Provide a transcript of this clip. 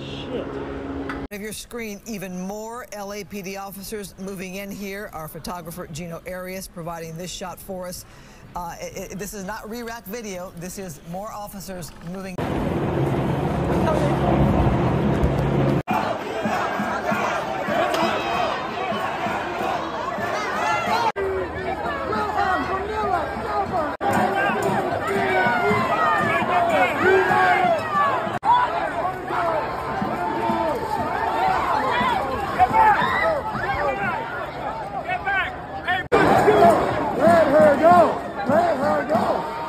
Shit. Of your screen, even more LAPD officers moving in here. Our photographer Gino Arias providing this shot for us. Uh, it, it, this is not re-rack video. This is more officers moving. Let her go.